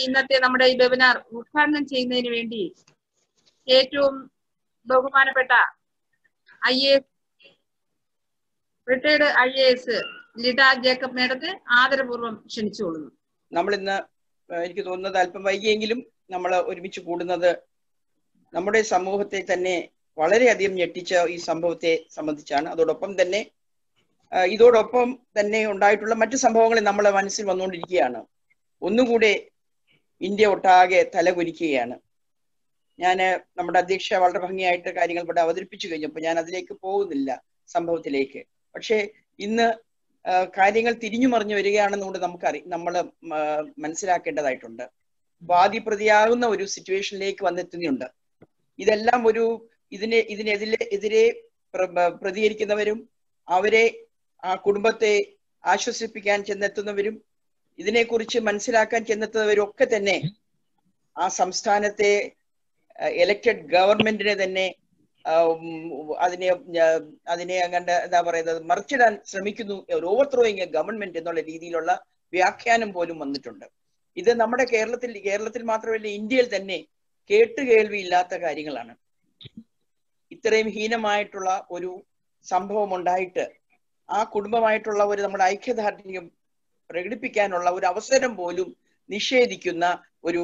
ഇന്നത്തെ നമ്മുടെ ഈ വെബിനാർ ഉദ്ഘാടനം ചെയ്യുന്നതിന് വേണ്ടി ഏറ്റവും ബഹുമാനപ്പെട്ട I A S retired I A S Litha Jacob മേഡത്തെ ആദരപൂർവം ക്ഷണിച്ചുകൊള്ളുന്നു. നമ്മൾ ഇന്ന് എനിക്ക് തോന്നുന്നത് അല്പം വൈകിയെങ്കിലും നമ്മൾ ഒരുമിച്ച് കൂടുന്നത് നമ്മുടെ സമൂഹത്തെ തന്നെ വളരെയധികം ഞെട്ടിച്ച ഈ സംഭവത്തെ സംബന്ധിച്ചാണ്. അതോടൊപ്പം തന്നെ ഇതോടൊപ്പം തന്നെ ഉണ്ടായിട്ടുള്ള മറ്റു സംഭവങ്ങൾ നമ്മളെ മനസ്സിൽ വന്നുകൊണ്ടിരിക്കുകയാണ്. ഒന്നുകൂടെ ഇന്ത്യ ഒട്ടാകെ തലകുലിക്കുകയാണ് ഞാൻ നമ്മുടെ അധ്യക്ഷ വളരെ ഭംഗിയായിട്ട് കാര്യങ്ങൾ ഇവിടെ അവതരിപ്പിച്ചു കഴിഞ്ഞപ്പോൾ ഞാൻ അതിലേക്ക് പോകുന്നില്ല സംഭവത്തിലേക്ക്. പക്ഷേ ഇന്ന് കാര്യങ്ങൾ തിരിഞ്ഞു മറിഞ്ഞു വരികയാണെന്നുകൊണ്ട് നമുക്കറി നമ്മൾ മനസ്സിലാക്കേണ്ടതായിട്ടുണ്ട്. വാദി പ്രതിയാകുന്ന ഒരു സിറ്റുവേഷനിലേക്ക് വന്നെത്തുന്നുണ്ട്. ഇതെല്ലാം ഒരു ഇതിനെ ഇതിനെതിരെ എതിരെ പ്രതികരിക്കുന്നവരും അവരെ ആ കുടുംബത്തെ ആശ്വസിപ്പിക്കാൻ ചെന്നെത്തുന്നവരും ഇതിനെക്കുറിച്ച് മനസ്സിലാക്കാൻ ചെന്നെത്തുന്നവരൊക്കെ തന്നെ ആ സംസ്ഥാനത്തെ എലക്റ്റഡ് ഗവൺമെന്റിനെ തന്നെ അതിനെ അതിനെ അങ്ങണ്ട് എന്താ പറയുന്നത് മറിച്ചിടാൻ ശ്രമിക്കുന്നു ഓവർത്രോയിങ് എ ഗവൺമെന്റ് എന്നുള്ള രീതിയിലുള്ള വ്യാഖ്യാനം പോലും വന്നിട്ടുണ്ട്. ഇത് നമ്മുടെ കേരളത്തിൽ കേരളത്തിൽ മാത്രമല്ല ഇന്ത്യയിൽ തന്നെ കേട്ടുകേൾവിയില്ലാത്ത കാര്യങ്ങളാണ്. ഇത്രയും ഹീനമായിട്ടുള്ള ഒരു സംഭവം ഉണ്ടായിട്ട് ആ കുടുംബമായിട്ടുള്ള ഒരു നമ്മുടെ ഐക്യദാർഢ്യം പ്രകടിപ്പിക്കാനുള്ള ഒരു അവസരം പോലും നിഷേധിക്കുന്ന ഒരു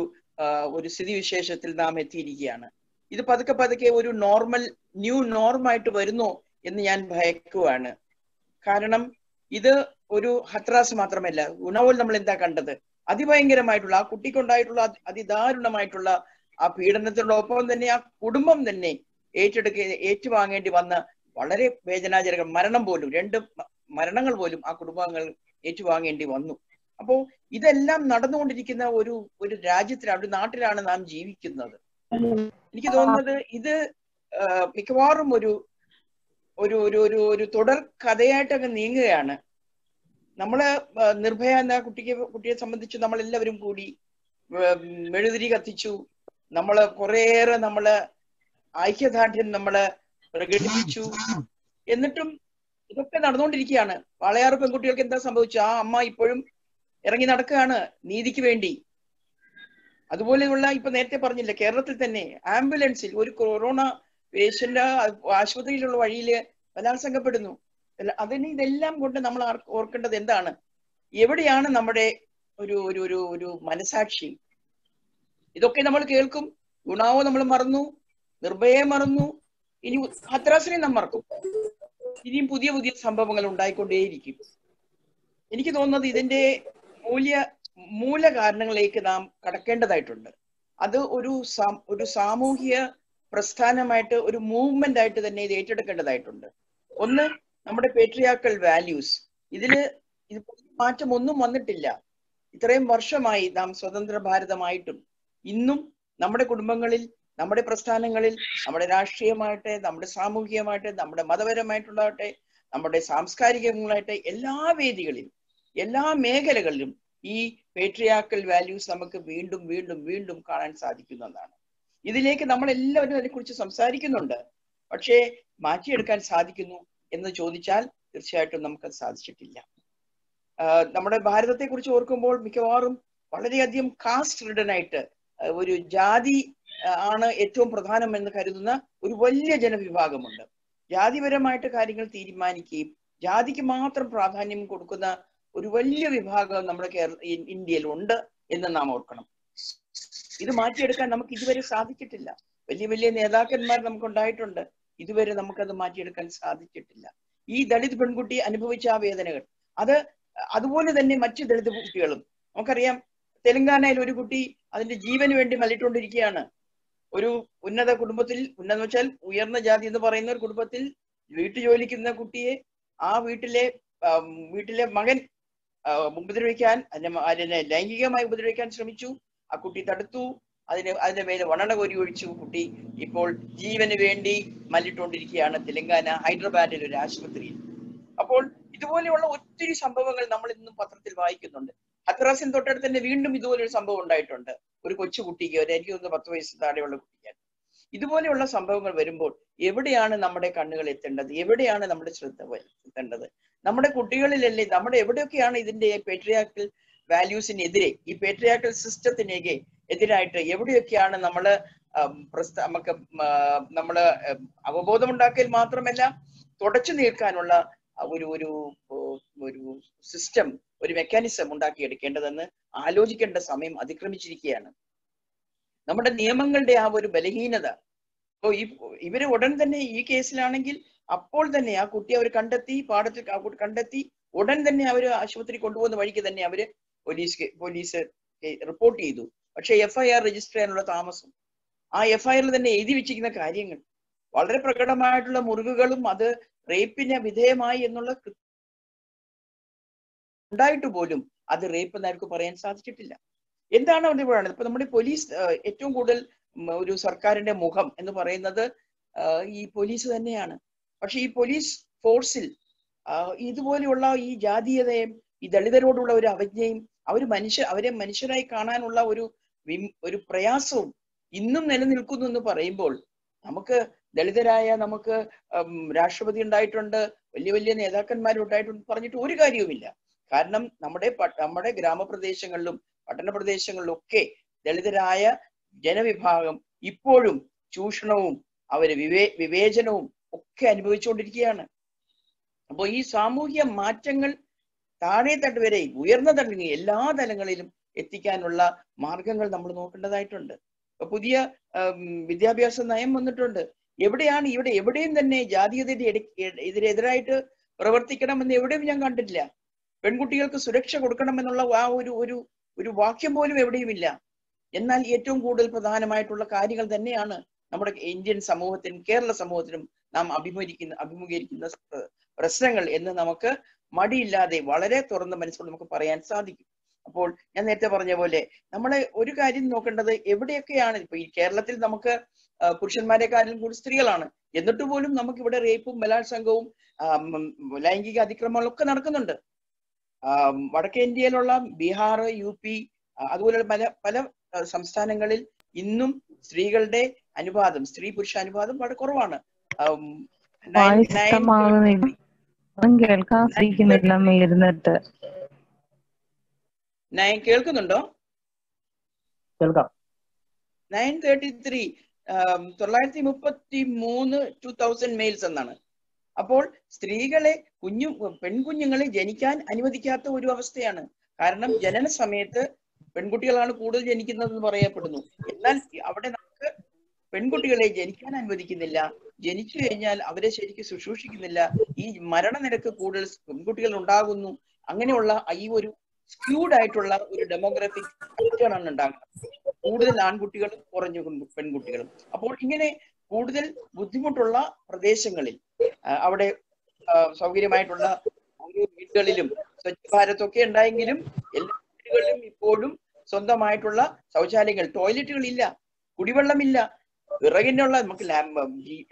ഒരു സ്ഥിതിവിശേഷത്തിൽ നാം എത്തിയിരിക്കുകയാണ്. ഇത് പതുക്കെ പതുക്കെ ഒരു നോർമൽ ന്യൂ നോർമായിട്ട് വരുന്നു എന്ന് ഞാൻ ഭയക്കുവാണ്. കാരണം ഇത് ഒരു ഹത്രാസ് മാത്രമല്ല. ഗുണവോൽ നമ്മൾ എന്താ കണ്ടത്? അതിഭയങ്കരമായിട്ടുള്ള ആ കുട്ടിക്കുണ്ടായിട്ടുള്ള അതിദാരുണമായിട്ടുള്ള ആ പീഡനത്തിനോടൊപ്പം തന്നെ ആ കുടുംബം തന്നെ ഏറ്റെടുക്ക ഏറ്റുവാങ്ങേണ്ടി വന്ന വളരെ വേദനാജനകം മരണം പോലും രണ്ട് മരണങ്ങൾ പോലും ആ കുടുംബാംഗങ്ങൾ ഏറ്റുവാങ്ങേണ്ടി വന്നു. അപ്പോ ഇതെല്ലാം നടന്നുകൊണ്ടിരിക്കുന്ന ഒരു ഒരു രാജ്യത്തിലാണ് ഒരു നാട്ടിലാണ് നാം ജീവിക്കുന്നത്. എനിക്ക് തോന്നുന്നത് ഇത് മിക്കവാറും ഒരു ഒരു ഒരു ഒരു ഒരു തുടർ കഥയായിട്ട് അങ്ങ് നീങ്ങുകയാണ്. നമ്മൾ നിർഭയ എന്ന കുട്ടിക്ക് കുട്ടിയെ സംബന്ധിച്ച് നമ്മൾ എല്ലാവരും കൂടി മെഴുതിരി കത്തിച്ചു. നമ്മൾ കുറേയേറെ നമ്മൾ ഐക്യദാർഢ്യം നമ്മൾ പ്രകടിപ്പിച്ചു. എന്നിട്ടും ഇതൊക്കെ നടന്നുകൊണ്ടിരിക്കുകയാണ് വാളയാറ് പെൺകുട്ടികൾക്ക് എന്താ സംഭവിച്ചു ആ അമ്മ ഇപ്പോഴും ഇറങ്ങി നടക്കുകയാണ് നീതിക്ക് വേണ്ടി. അതുപോലെയുള്ള ഇപ്പൊ നേരത്തെ പറഞ്ഞില്ല കേരളത്തിൽ തന്നെ ആംബുലൻസിൽ ഒരു കൊറോണ പേഷ്യന്റ് ആശുപത്രിയിലുള്ള വഴിയിൽ ബലാത്സംഗപ്പെടുന്നു അതിന് ഇതെല്ലാം കൊണ്ട് നമ്മൾ ഓർക്കേണ്ടത് എന്താണ്? എവിടെയാണ് നമ്മുടെ ഒരു ഒരു ഒരു ഒരു മനസാക്ഷി? ഇതൊക്കെ നമ്മൾ കേൾക്കും. ഗുണാവോ നമ്മൾ മറന്നു. നിർഭയെ മറന്നു. ഇനി ഹത്രാസിനെ നാം മറക്കും. ഇനിയും പുതിയ പുതിയ സംഭവങ്ങൾ ഉണ്ടായിക്കൊണ്ടേയിരിക്കും. എനിക്ക് തോന്നുന്നത് ഇതിന്റെ മൂല്യ മൂല കാരണങ്ങളിലേക്ക് നാം കടക്കേണ്ടതായിട്ടുണ്ട്. അത് ഒരു ഒരു സാമൂഹിക പ്രസ്ഥാനമായിട്ട് ഒരു മൂവ്മെന്റ് ആയിട്ട് തന്നെ ഇത് ഏറ്റെടുക്കേണ്ടതായിട്ടുണ്ട്. ഒന്ന് നമ്മുടെ പേട്രിയാക്കൽ വാല്യൂസ് ഇതിൽ ഇത് മാറ്റം ഒന്നും വന്നിട്ടില്ല. ഇത്രയും വർഷമായി നാം സ്വതന്ത്ര ഭാരതമായിട്ടും ഇന്നും നമ്മുടെ കുടുംബങ്ങളിൽ നമ്മുടെ പ്രസ്ഥാനങ്ങളിൽ നമ്മുടെ രാഷ്ട്രീയമായിട്ട് നമ്മുടെ സാമൂഹികമായിട്ട് നമ്മുടെ മതപരമായിട്ടുള്ളതാകട്ടെ നമ്മുടെ സാംസ്കാരികങ്ങളായിട്ട് എല്ലാ വേദികളിലും എല്ലാ മേഖലകളിലും ഈ പേട്രിയാക്കൽ വാല്യൂസ് നമുക്ക് വീണ്ടും വീണ്ടും വീണ്ടും കാണാൻ സാധിക്കുന്നതാണ് ഇതിലേക്ക് നമ്മൾ എല്ലാവരും അതിനെക്കുറിച്ച് സംസാരിക്കുന്നുണ്ട്. പക്ഷേ മാറ്റിയെടുക്കാൻ സാധിക്കുന്നു എന്ന് ചോദിച്ചാൽ തീർച്ചയായിട്ടും നമുക്ക് സാധിച്ചിട്ടില്ല. നമ്മുടെ ഭാരതത്തെ കുറിച്ച് ഓർക്കുമ്പോൾ മിക്കവാറും വളരെയധികം കാസ്റ്റ് റിഡൻ ആയിട്ട് ഒരു ജാതി ആണ് ഏറ്റവും പ്രധാനം എന്ന് കരുതുന്ന ഒരു വലിയ ജനവിഭാഗമുണ്ട്. ജാതിപരമായിട്ട് കാര്യങ്ങൾ തീരുമാനിക്കുകയും ജാതിക്ക് മാത്രം പ്രാധാന്യം കൊടുക്കുന്ന ഒരു വലിയ വിഭാഗം നമ്മുടെ കേരള ഇന്ത്യയിൽ ഉണ്ട് എന്ന് നാം ഓർക്കണം. ഇത് മാറ്റിയെടുക്കാൻ നമുക്ക് ഇതുവരെ സാധിച്ചിട്ടില്ല. വലിയ വലിയ നേതാക്കന്മാർ നമുക്ക് ഉണ്ടായിട്ടുണ്ട് ഇതുവരെ നമുക്കത് മാറ്റിയെടുക്കാൻ സാധിച്ചിട്ടില്ല. ഈ ദളിത് പെൺകുട്ടി അനുഭവിച്ച ആ വേദനകൾ അത് അതുപോലെ തന്നെ മറ്റു ദളിത് കുട്ടികളും. നമുക്കറിയാം തെലങ്കാനയിൽ ഒരു കുട്ടി അതിന്റെ ജീവന് വേണ്ടി മല്ലിട്ടുകൊണ്ടിരിക്കുകയാണ്. ഒരു ഉന്നത കുടുംബത്തിൽ ഉന്നത വെച്ചാൽ ഉയർന്ന ജാതി എന്ന് പറയുന്ന ഒരു കുടുംബത്തിൽ വീട്ടു ജോലിക്കുന്ന കുട്ടിയെ ആ വീട്ടിലെ വീട്ടിലെ മകൻ ഉപദ്രവിക്കാൻ അതിനെ ലൈംഗികമായി ഉപദ്രവിക്കാൻ ശ്രമിച്ചു. ആ കുട്ടി തടുത്തു. അതിന് അതിന്റെ മേലെ വണണ കോരി ഒഴിച്ചു. കുട്ടി ഇപ്പോൾ ജീവന് വേണ്ടി മല്ലിട്ടുകൊണ്ടിരിക്കുകയാണ് തെലങ്കാന ഹൈദരാബാദിലെ ഒരു ആശുപത്രിയിൽ. അപ്പോൾ ഇതുപോലെയുള്ള ഒത്തിരി സംഭവങ്ങൾ നമ്മൾ ഇന്നും പത്രത്തിൽ വായിക്കുന്നുണ്ട്. ഹത്രാസിൻ തൊട്ടടുത്ത് തന്നെ വീണ്ടും ഇതുപോലൊരു സംഭവം ഉണ്ടായിട്ടുണ്ട്. ഒരു കൊച്ചു കുട്ടിക്ക് ഒരു എനിക്ക് തോന്നുന്നു പത്ത് വയസ്സ് താഴെയുള്ള കുട്ടിക്ക്. ഇതുപോലെയുള്ള സംഭവങ്ങൾ വരുമ്പോൾ എവിടെയാണ് നമ്മുടെ കണ്ണുകൾ എത്തേണ്ടത്? എവിടെയാണ് നമ്മുടെ ശ്രദ്ധ എത്തേണ്ടത്? നമ്മുടെ കുട്ടികളിലല്ലേ നമ്മുടെ എവിടെയൊക്കെയാണ് ഇതിന്റെ പേട്രിയാക്കൽ വാല്യൂസിനെതിരെ ഈ പേട്രിയാക്കൽ സിസ്റ്റത്തിനെതിരെ എതിരായിട്ട് എവിടെയൊക്കെയാണ് നമ്മൾ നമുക്ക് നമ്മൾ അവബോധമുണ്ടാക്കൽ മാത്രമല്ല തുടച്ചു നീക്കാനുള്ള ഒരു ഒരു ഒരു സിസ്റ്റം ഒരു മെക്കാനിസം ഉണ്ടാക്കിയെടുക്കേണ്ടതെന്ന് ആലോചിക്കേണ്ട സമയം അതിക്രമിച്ചിരിക്കുകയാണ്. നമ്മുടെ നിയമങ്ങളുടെ ആ ഒരു ബലഹീനത. ഇപ്പോ ഈ ഇവർ ഉടൻ തന്നെ ഈ കേസിലാണെങ്കിൽ അപ്പോൾ തന്നെ ആ കുട്ടി അവർ കണ്ടെത്തി പാടത്തിൽ കണ്ടെത്തി ഉടൻ തന്നെ അവർ ആശുപത്രി കൊണ്ടുപോകുന്ന വഴിക്ക് തന്നെ അവർ പോലീസ് പോലീസ് റിപ്പോർട്ട് ചെയ്തു. പക്ഷെ എഫ്ഐആർ രജിസ്റ്റർ ചെയ്യാനുള്ള താമസം. ആ എഫ്ഐആറിൽ തന്നെ എഴുതി വെച്ചിരിക്കുന്ന കാര്യങ്ങൾ. വളരെ പ്രകടമായിട്ടുള്ള മുറിവുകളും അത് റേപ്പിന് വിധേയമായി എന്നുള്ള ഉണ്ടായിട്ട് പോലും അത് റേപ്പ് എന്ന് ആർക്കും പറയാൻ സാധിച്ചിട്ടില്ല. എന്താണ് അവിടെ ഇപ്പോഴാണ് ഇപ്പൊ നമ്മുടെ പോലീസ് ഏറ്റവും കൂടുതൽ ഒരു സർക്കാരിന്റെ മുഖം എന്ന് പറയുന്നത് ഈ പോലീസ് തന്നെയാണ്. പക്ഷെ ഈ പോലീസ് ഫോഴ്സിൽ ഇതുപോലെയുള്ള ഈ ജാതീയതയും ഈ ദളിതരോടുള്ള ഒരു അവജ്ഞയും അവർ മനുഷ്യ അവരെ മനുഷ്യരായി കാണാനുള്ള ഒരു ഒരു പ്രയാസവും ഇന്നും നിലനിൽക്കുന്നു എന്ന് പറയുമ്പോൾ നമുക്ക് ദളിതരായ നമുക്ക് രാഷ്ട്രപതി ഉണ്ടായിട്ടുണ്ട് വലിയ വലിയ നേതാക്കന്മാർ ഉണ്ടായിട്ടുണ്ട് പറഞ്ഞിട്ട് ഒരു കാര്യവുമില്ല. കാരണം നമ്മുടെ നമ്മുടെ ഗ്രാമപ്രദേശങ്ങളിലും പട്ടണ പ്രദേശങ്ങളിലും ഒക്കെ ദളിതരായ ജനവിഭാഗം ഇപ്പോഴും ചൂഷണവും അവർ വിവേ വിവേചനവും ഒക്കെ അനുഭവിച്ചുകൊണ്ടിരിക്കുകയാണ്. അപ്പോൾ ഈ സാമൂഹ്യ മാറ്റങ്ങൾ താഴെ തട്ട് വരെ ഉയർന്ന തട്ടിൽ എല്ലാ തലങ്ങളിലും എത്തിക്കാനുള്ള മാർഗങ്ങൾ നമ്മൾ നോക്കേണ്ടതായിട്ടുണ്ട്. പുതിയ വിദ്യാഭ്യാസ നയം വന്നിട്ടുണ്ട്. എവിടെയാണ് ഇവിടെ എവിടെയും തന്നെ ജാതീയതയുടെ ഇതിനെതിരായിട്ട് പ്രവർത്തിക്കണമെന്ന് എവിടെയും ഞാൻ കണ്ടിട്ടില്ല. പെൺകുട്ടികൾക്ക് സുരക്ഷ കൊടുക്കണമെന്നുള്ള ആ ഒരു ഒരു ഒരു വാക്യം പോലും എവിടെയുമില്ല. എന്നാൽ ഏറ്റവും കൂടുതൽ പ്രധാനമായിട്ടുള്ള കാര്യങ്ങൾ തന്നെയാണ് നമ്മുടെ ഇന്ത്യൻ സമൂഹത്തിനും കേരള സമൂഹത്തിനും നാം അഭിമുഖീകരിക്കുന്ന അഭിമുഖീകരിക്കുന്ന പ്രശ്നങ്ങൾ എന്ന് നമുക്ക് മടിയില്ലാതെ വളരെ തുറന്ന മനസ്സോട് നമുക്ക് പറയാൻ സാധിക്കും. അപ്പോൾ ഞാൻ നേരത്തെ പറഞ്ഞ പോലെ നമ്മളെ ഒരു കാര്യം നോക്കേണ്ടത് എവിടെയൊക്കെയാണ്? ഇപ്പൊ ഈ കേരളത്തിൽ നമുക്ക് ആ, പുരുഷന്മാരെക്കാരിലും കൂടുതൽ സ്ത്രീകളാണ്. എന്നിട്ട് പോലും നമുക്ക് ഇവിടെ റേപ്പും ബലാത്സംഗവും ലൈംഗിക അതിക്രമങ്ങളും ഒക്കെ നടക്കുന്നുണ്ട് വടക്കേ ഇന്ത്യയിലുള്ള ബീഹാർ യു പി ആ, അതുപോലുള്ള പല പല സംസ്ഥാനങ്ങളിൽ ഇന്നും സ്ത്രീകളുടെ അനുപാതം സ്ത്രീ പുരുഷ അനുപാതം വളരെ കുറവാണ്. കേൾക്കാൻ ഇരുന്നിട്ട്. കേൾക്കുന്നുണ്ടോ? കേൾക്കാം. Nine thirty three. തൊള്ളായിരത്തി മുപ്പത്തി മൂന്ന് ടു തൗസൻഡ് മെയിൽസ് എന്നാണ്. അപ്പോൾ സ്ത്രീകളെ കുഞ്ഞു പെൺകുഞ്ഞുങ്ങളെ ജനിക്കാൻ അനുവദിക്കാത്ത ഒരു അവസ്ഥയാണ്. കാരണം ജനന സമയത്ത് പെൺകുട്ടികളാണ് കൂടുതൽ ജനിക്കുന്നത് എന്ന് പറയപ്പെടുന്നു. എന്നാൽ അവിടെ നമുക്ക് പെൺകുട്ടികളെ ജനിക്കാൻ അനുവദിക്കുന്നില്ല. ജനിച്ചു കഴിഞ്ഞാൽ അവരെ ശരിക്കും ശുശ്രൂഷിക്കുന്നില്ല. ഈ മരണനിരക്ക് കൂടുതൽ പെൺകുട്ടികൾ ഉണ്ടാകുന്നു അങ്ങനെയുള്ള ഈ ഒരു സ്ക്യൂഡ് ആയിട്ടുള്ള ഒരു ഡെമോഗ്രഫിക് ആണ് ഉണ്ടാകുന്നത് കൂടുതൽ ആൺകുട്ടികളും കുറഞ്ഞു പെൺകുട്ടികളും. അപ്പോൾ ഇങ്ങനെ കൂടുതൽ ബുദ്ധിമുട്ടുള്ള പ്രദേശങ്ങളിൽ അവിടെ സൗകര്യമായിട്ടുള്ള ഓരോ വീടുകളിലും സ്വച്ഛ ഭാരത് ഒക്കെ ഉണ്ടായെങ്കിലും എല്ലാ വീടുകളിലും ഇപ്പോഴും സ്വന്തമായിട്ടുള്ള ശൗചാലയങ്ങൾ ടോയ്ലറ്റുകൾ ഇല്ല കുടിവെള്ളമില്ല വിറകിനുള്ള നമുക്ക്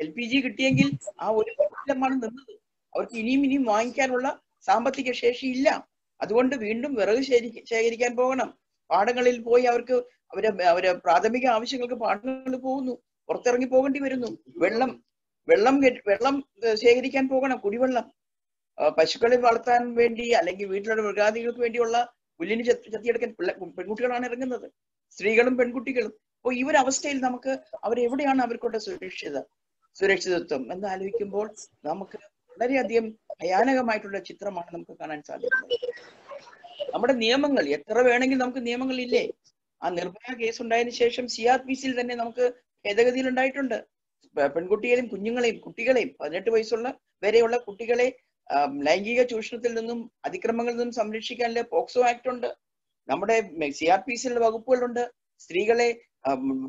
എൽ പി ജി കിട്ടിയെങ്കിൽ ആ ഒരു കൊല്ലമാണ് നിന്നത്. അവർക്ക് ഇനിയും ഇനിയും വാങ്ങിക്കാനുള്ള സാമ്പത്തിക ശേഷി ഇല്ല അതുകൊണ്ട് വീണ്ടും വിറക് ശേഖരി- ശേഖരിക്കാൻ പോകണം. പാടങ്ങളിൽ പോയി അവർക്ക് അവരെ അവരെ പ്രാഥമിക ആവശ്യങ്ങൾക്ക് പാടങ്ങളിൽ പോകുന്നു. പുറത്തിറങ്ങി പോകേണ്ടി വരുന്നു. വെള്ളം വെള്ളം വെള്ളം ശേഖരിക്കാൻ പോകണം. കുടിവെള്ളം പശുക്കളെ വളർത്താൻ വേണ്ടി അല്ലെങ്കിൽ വീട്ടിലുള്ള മൃഗാദികൾക്ക് വേണ്ടിയുള്ള പുല്ലിന് ചത്തിയെടുക്കാൻ പെൺകുട്ടികളാണ് ഇറങ്ങുന്നത്. സ്ത്രീകളും പെൺകുട്ടികളും. അപ്പോൾ ഈ ഒരു അവസ്ഥയിൽ നമുക്ക് അവരെവിടെയാണ് അവർക്കുള്ള സുരക്ഷിത സുരക്ഷിതത്വം എന്ന് ആലോചിക്കുമ്പോൾ നമുക്ക് വളരെയധികം ഭയാനകമായിട്ടുള്ള ചിത്രമാണ് നമുക്ക് കാണാൻ സാധിക്കുന്നത്. നമ്മുടെ നിയമങ്ങൾ എത്ര വേണമെങ്കിൽ നമുക്ക് നിയമങ്ങൾ ഇല്ലേ ആ നിർഭയ കേസ് ഉണ്ടായതിനു ശേഷം സി ആർ പി സിയിൽ തന്നെ നമുക്ക് ഭേദഗതിയിൽ ഉണ്ടായിട്ടുണ്ട്. പെൺകുട്ടികളെയും കുഞ്ഞുങ്ങളെയും കുട്ടികളെയും പതിനെട്ട് വയസ്സുള്ള വരെയുള്ള കുട്ടികളെ ലൈംഗിക ചൂഷണത്തിൽ നിന്നും അതിക്രമങ്ങളിൽ നിന്നും സംരക്ഷിക്കാനുള്ള പോക്സോ ആക്ട് ഉണ്ട്. നമ്മുടെ സി ആർ പി സിയിലുള്ള വകുപ്പുകളുണ്ട്. സ്ത്രീകളെ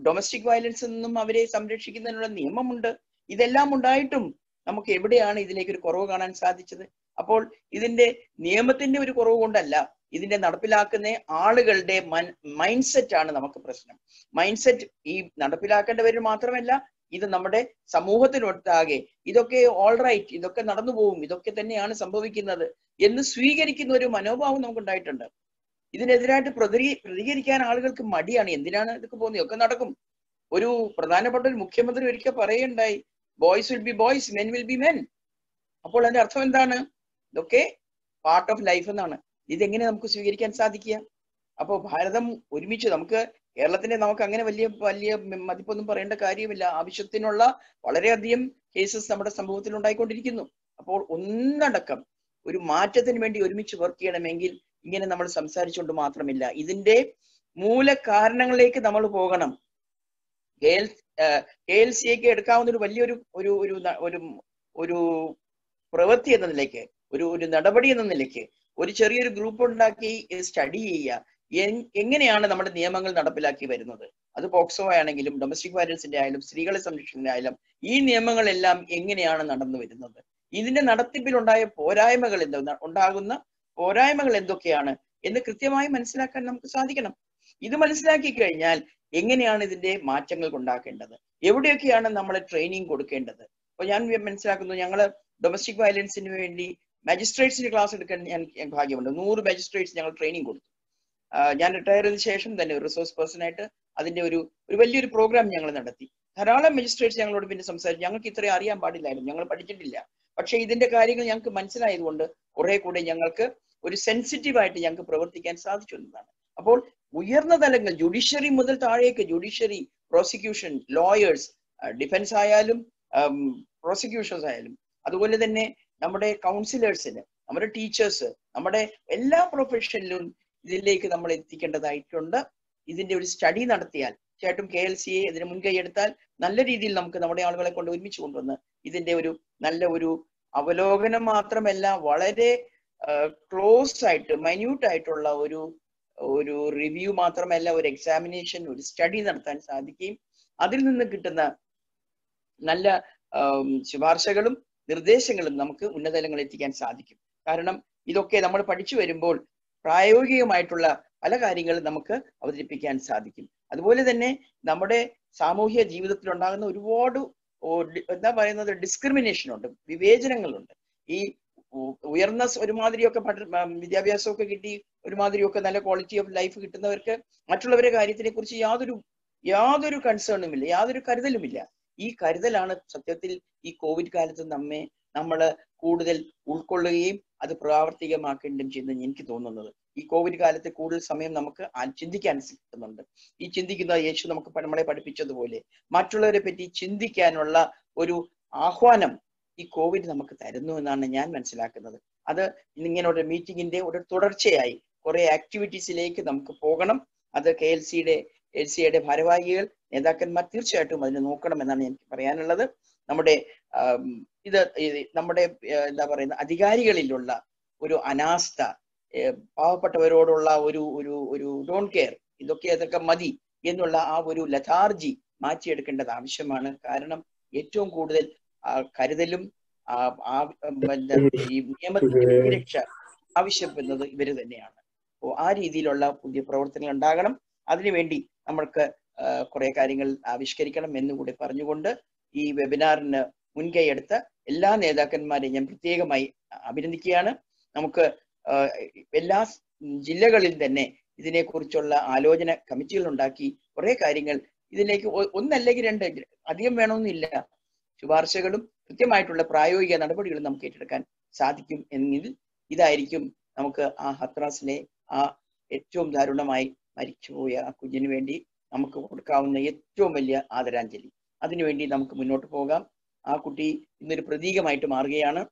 ഡൊമസ്റ്റിക് വയലൻസിൽ നിന്നും അവരെ സംരക്ഷിക്കുന്നതിനുള്ള നിയമമുണ്ട്. ഇതെല്ലാം ഉണ്ടായിട്ടും നമുക്ക് എവിടെയാണ് ഇതിലേക്ക് ഒരു കുറവ് കാണാൻ സാധിച്ചത്? അപ്പോൾ ഇതിന്റെ നിയമത്തിന്റെ ഒരു കുറവ് കൊണ്ടല്ല ഇതിന്റെ നടപ്പിലാക്കുന്ന ആളുകളുടെ മൈൻഡ് സെറ്റ് ആണ് നമുക്ക് പ്രശ്നം. മൈൻഡ് സെറ്റ് ഈ നടപ്പിലാക്കേണ്ടവർ മാത്രമല്ല ഇത് നമ്മുടെ സമൂഹത്തിനൊട്ടാകെ ഇതൊക്കെ ഓൾ റൈറ്റ് ഇതൊക്കെ നടന്നു പോകും ഇതൊക്കെ തന്നെയാണ് സംഭവിക്കുന്നത് എന്ന് സ്വീകരിക്കുന്ന ഒരു മനോഭാവം നമുക്ക് ഉണ്ടായിട്ടുണ്ട് ഇതിനെതിരായിട്ട് പ്രതിരി പ്രതികരിക്കാൻ ആളുകൾക്ക് മടിയാണ്. എന്തിനാണ് ഇതൊക്കെ പോകുന്നത്? ഒക്കെ നടക്കും. ഒരു പ്രധാനപ്പെട്ട ഒരു മുഖ്യമന്ത്രി ഒരിക്കൽ പറയുണ്ടായി boys will be boys men will be men അപ്പോൾ അതിന്റെ അർത്ഥം എന്താണ്? ഇതൊക്കെ പാർട്ട് ഓഫ് ലൈഫ് എന്നാണ്. ഇതെങ്ങനെ നമുക്ക് സ്വീകരിക്കാൻ സാധിക്കുക? അപ്പോൾ ഭാരതം ഒരുമിച്ച് നമുക്ക് കേരളത്തിന്റെ നമുക്ക് അങ്ങനെ വലിയ വലിയ മതിപ്പൊന്നും പറയേണ്ട കാര്യമില്ല. ആവശ്യത്തിനുള്ള വളരെയധികം കേസസ് നമ്മുടെ സമൂഹത്തിൽ ഉണ്ടായിക്കൊണ്ടിരിക്കുന്നു. അപ്പോൾ ഒന്നടക്കം ഒരു മാറ്റത്തിന് വേണ്ടി ഒരുമിച്ച് വർക്ക് ചെയ്യണമെങ്കിൽ ഇങ്ങനെ നമ്മൾ സംസാരിച്ചുകൊണ്ട് മാത്രമില്ല. ഇതിന്റെ മൂല കാരണങ്ങളിലേക്ക് നമ്മൾ പോകണം. കെ എൽ കെ എൽ സിയൊക്കെ എടുക്കാവുന്ന ഒരു വലിയൊരു ഒരു ഒരു ഒരു ഒരു പ്രവൃത്തി എന്ന നിലയ്ക്ക് ഒരു ഒരു നടപടി എന്ന നിലയ്ക്ക് ഒരു ചെറിയൊരു ഗ്രൂപ്പ് ഉണ്ടാക്കി സ്റ്റഡി ചെയ്യുക എങ്ങനെയാണ് നമ്മുടെ നിയമങ്ങൾ നടപ്പിലാക്കി വരുന്നത്? അത് പോക്സോ ആണെങ്കിലും ഡൊമസ്റ്റിക് വയലൻസിന്റെ ആയാലും സ്ത്രീകളെ സംരക്ഷണത്തിനായാലും ഈ നിയമങ്ങളെല്ലാം എങ്ങനെയാണ് നടന്നു വരുന്നത്? ഇതിന്റെ നടത്തിപ്പിൽ ഉണ്ടായ പോരായ്മകൾ എന്താ ഉണ്ടാകുന്ന പോരായ്മകൾ എന്തൊക്കെയാണ് എന്ന് കൃത്യമായി മനസ്സിലാക്കാൻ നമുക്ക് സാധിക്കണം. ഇത് മനസ്സിലാക്കി കഴിഞ്ഞാൽ എങ്ങനെയാണ് ഇതിന്റെ മാറ്റങ്ങൾ ഉണ്ടാക്കേണ്ടത് എവിടെയൊക്കെയാണ് നമ്മൾ ട്രെയിനിങ് കൊടുക്കേണ്ടത്? അപ്പൊ ഞാൻ മനസ്സിലാക്കുന്നു ഞങ്ങൾ ഡൊമസ്റ്റിക് വയലൻസിന് വേണ്ടി മജിസ്ട്രേറ്റ്സിന് ക്ലാസ് എടുക്കാൻ ഞാൻ ഭാഗ്യമുണ്ട്. നൂറ് മജിസ്ട്രേറ്റ്സ് ഞങ്ങൾ ട്രെയിനിങ് കൊടുത്തു. ഞാൻ റിട്ടയർ ചെയ്ത ശേഷം തന്നെ ഒരു റിസോഴ്സ് പേഴ്സൺ ആയിട്ട് അതിന്റെ ഒരു ഒരു വലിയൊരു പ്രോഗ്രാം ഞങ്ങൾ നടത്തി. ധാരാളം മജിസ്ട്രേറ്റ്സ് ഞങ്ങളോട് പിന്നെ സംസാരിച്ചു. ഞങ്ങൾക്ക് ഇത്രയും അറിയാൻ പാടില്ലായിരുന്നു. ഞങ്ങൾ പഠിച്ചിട്ടില്ല. പക്ഷേ ഇതിന്റെ കാര്യങ്ങൾ ഞങ്ങൾക്ക് മനസ്സിലായതുകൊണ്ട് കുറെ കൂടെ ഞങ്ങൾക്ക് ഒരു സെൻസിറ്റീവ് ആയിട്ട് ഞങ്ങൾക്ക് പ്രവർത്തിക്കാൻ സാധിച്ചു എന്നതാണ്. അപ്പോൾ ഉയർന്ന തലങ്ങൾ ജുഡീഷ്യറി മുതൽ താഴേക്ക് ജുഡീഷ്യറി പ്രോസിക്യൂഷൻ ലോയേഴ്സ് ഡിഫൻസ് ആയാലും പ്രോസിക്യൂഷൻസ് ആയാലും. അതുപോലെ തന്നെ നമ്മുടെ കൗൺസിലേഴ്സിന് നമ്മുടെ ടീച്ചേഴ്സ് നമ്മുടെ എല്ലാ പ്രൊഫഷനിലും ഇതിലേക്ക് നമ്മൾ എത്തിക്കേണ്ടതായിട്ടുണ്ട്. ഇതിന്റെ ഒരു സ്റ്റഡി നടത്തിയാൽ തീർച്ചയായിട്ടും കെ എൽ സി എ ഇതിന് മുൻകൈ എടുത്താൽ നല്ല രീതിയിൽ നമുക്ക് നമ്മുടെ ആളുകളെ കൊണ്ട് ഒരുമിച്ച് കൊണ്ടുവന്ന് ഇതിന്റെ ഒരു നല്ല ഒരു അവലോകനം മാത്രമല്ല വളരെ ക്ലോസ് ആയിട്ട് മൈന്യൂട്ട് ആയിട്ടുള്ള ഒരു ഒരു റിവ്യൂ മാത്രമല്ല ഒരു എക്സാമിനേഷൻ ഒരു സ്റ്റഡി നടത്താൻ സാധിക്കുകയും അതിൽ നിന്ന് കിട്ടുന്ന നല്ല ശുപാർശകളും നിർദ്ദേശങ്ങളും നമുക്ക് ഉന്നതലങ്ങളിൽ എത്തിക്കാൻ സാധിക്കും. കാരണം ഇതൊക്കെ നമ്മൾ പഠിച്ചു വരുമ്പോൾ പ്രായോഗികമായിട്ടുള്ള പല കാര്യങ്ങളും നമുക്ക് അവതരിപ്പിക്കാൻ സാധിക്കും. അതുപോലെ തന്നെ നമ്മുടെ സാമൂഹ്യ ജീവിതത്തിൽ ഉണ്ടാകുന്ന ഒരുപാട് എന്താ പറയുന്നത് ഡിസ്ക്രിമിനേഷൻ ഉണ്ട് വിവേചനങ്ങളുണ്ട്. ഈ ഉയർന്ന ഒരുമാതിരിയൊക്കെ പഠ വിദ്യാഭ്യാസമൊക്കെ കിട്ടി ഒരുമാതിരിയൊക്കെ നല്ല ക്വാളിറ്റി ഓഫ് ലൈഫ് കിട്ടുന്നവർക്ക് മറ്റുള്ളവരുടെ കാര്യത്തിനെ കുറിച്ച് യാതൊരു യാതൊരു കൺസേണും ഇല്ല യാതൊരു കരുതലുമില്ല ഈ കരുതലാണ് സത്യത്തിൽ ഈ കോവിഡ് കാലത്ത് നമ്മെ നമ്മൾ കൂടുതൽ ഉൾക്കൊള്ളുകയും അത് പ്രാവർത്തികമാക്കേണ്ടതും ചെയ്യുന്നത് എനിക്ക് തോന്നുന്നത്. ഈ കോവിഡ് കാലത്ത് കൂടുതൽ സമയം നമുക്ക് ചിന്തിക്കാൻ കിട്ടുന്നുണ്ട്. ഈ ചിന്തിക്കുന്ന യേശു നമുക്ക് നമ്മളെ പഠിപ്പിച്ചതുപോലെ മറ്റുള്ളവരെ പറ്റി ചിന്തിക്കാനുള്ള ഒരു ആഹ്വാനം ഈ കോവിഡ് നമുക്ക് തരുന്നു എന്നാണ് ഞാൻ മനസ്സിലാക്കുന്നത്. അത് ഇങ്ങനെ ഒരു മീറ്റിങ്ങിന്റെ ഒരു തുടർച്ചയായി കുറെ ആക്ടിവിറ്റീസിലേക്ക് നമുക്ക് പോകണം. അത് കെ എൽ സിയുടെ എൽ സിയുടെ ഭാരവാഹികൾ നേതാക്കന്മാർ തീർച്ചയായിട്ടും അതിനെ നോക്കണം എന്നാണ് എനിക്ക് പറയാനുള്ളത്. നമ്മുടെ ഇത് നമ്മുടെ എന്താ പറയുന്ന അധികാരികളിലുള്ള ഒരു അനാസ്ഥ പാവപ്പെട്ടവരോടുള്ള ഒരു ഒരു ഒരു ഡോൺ കെയർ ഇതൊക്കെ അതൊക്കെ മതി എന്നുള്ള ആ ഒരു ലഥാർജി മാറ്റിയെടുക്കേണ്ടത് ആവശ്യമാണ്. കാരണം ഏറ്റവും കൂടുതൽ കരുതലും ഈ നിയമത്തിന്റെ പരിരക്ഷ ആവശ്യപ്പെടുന്നത് ഇവർ തന്നെയാണ്. ആ രീതിയിലുള്ള പുതിയ പ്രവർത്തനങ്ങൾ ഉണ്ടാകണം. അതിനുവേണ്ടി നമ്മൾക്ക് കുറെ കാര്യങ്ങൾ ആവിഷ്കരിക്കണം എന്നുകൂടി പറഞ്ഞുകൊണ്ട് ഈ വെബിനാറിന് മുൻകൈ എല്ലാ നേതാക്കന്മാരെയും ഞാൻ പ്രത്യേകമായി അഭിനന്ദിക്കുകയാണ്. നമുക്ക് എല്ലാ ജില്ലകളിൽ തന്നെ ഇതിനെക്കുറിച്ചുള്ള ആലോചന കമ്മിറ്റികൾ ഉണ്ടാക്കി കുറെ കാര്യങ്ങൾ ഇതിലേക്ക് ഒന്നല്ലെങ്കിൽ രണ്ട് അധികം വേണമെന്നില്ല. ശുപാർശകളും കൃത്യമായിട്ടുള്ള പ്രായോഗിക നടപടികളും നമുക്ക് ഏറ്റെടുക്കാൻ സാധിക്കും എന്നതിൽ ഇതായിരിക്കും നമുക്ക് ആ ഹത്രാസിലെ ആ ഏറ്റവും ദാരുണമായി മരിച്ചുപോയ ആ കുഞ്ഞിന് വേണ്ടി നമുക്ക് കൊടുക്കാവുന്ന ഏറ്റവും വലിയ ആദരാഞ്ജലി. അതിനുവേണ്ടി നമുക്ക് മുന്നോട്ട് പോകാം. ആ കുട്ടി ഇന്നൊരു പ്രതീകമായിട്ട് മാറുകയാണ്.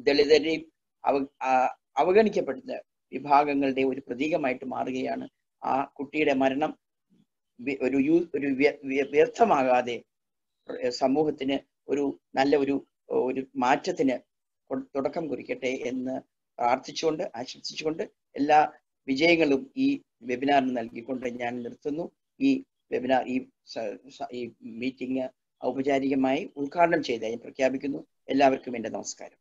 ദളിതരെയും അവ അവഗണിക്കപ്പെടുന്ന വിഭാഗങ്ങളുടെ ഒരു പ്രതീകമായിട്ട് മാറുകയാണ്. ആ കുട്ടിയുടെ മരണം ഒരു യൂ ഒരു വ്യ- വ്യ- വ്യർത്ഥമാകാതെ സമൂഹത്തിന് ഒരു നല്ല ഒരു ഒരു മാറ്റത്തിന് തുടക്കം കുറിക്കട്ടെ എന്ന് പ്രാർത്ഥിച്ചുകൊണ്ട് ആശംസിച്ചുകൊണ്ട് എല്ലാ വിജയങ്ങളും ഈ വെബിനാറിന് നൽകിക്കൊണ്ട് ഞാൻ നിർത്തുന്നു. ഈ വെബിനാർ ഈ ഈ മീറ്റിംഗ് ഔപചാരികമായി ഉദ്ഘാടനം ചെയ്ത് ഞാൻ പ്രഖ്യാപിക്കുന്നു. എല്ലാവർക്കും എന്റെ നമസ്കാരം.